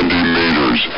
70 meters.